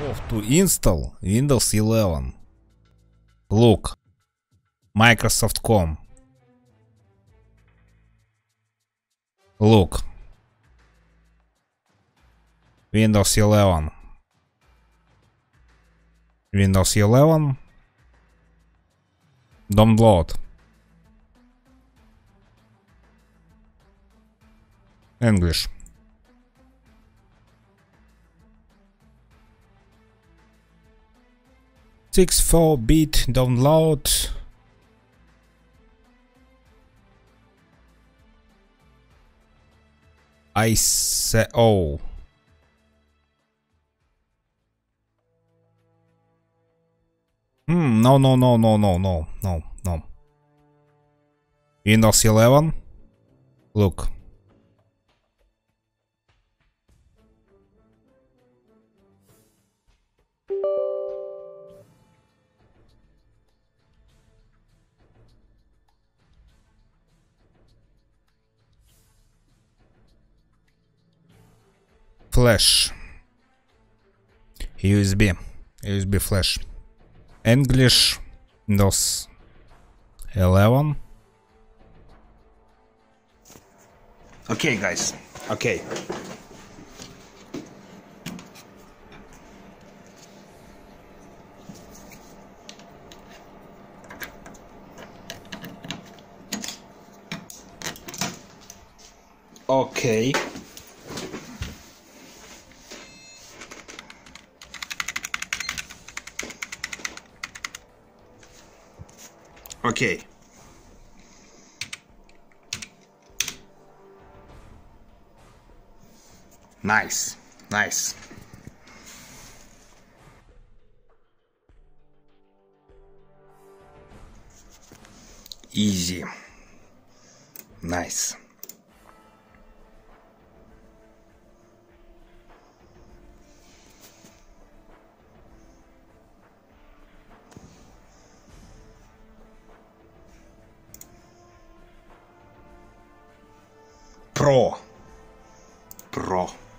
To install Windows 11. Look. Microsoft.com. Look. Windows 11. Windows 11. Download. English. Six four bit download. I say oh. Hmm, no, no, no, no, no, no, no, no. Windows 11. Look. Flash. USB. USB flash. English. Windows 11. Okay, guys. Okay. Okay. Okay. Nice. Nice. Easy. Nice. Pro. Pro.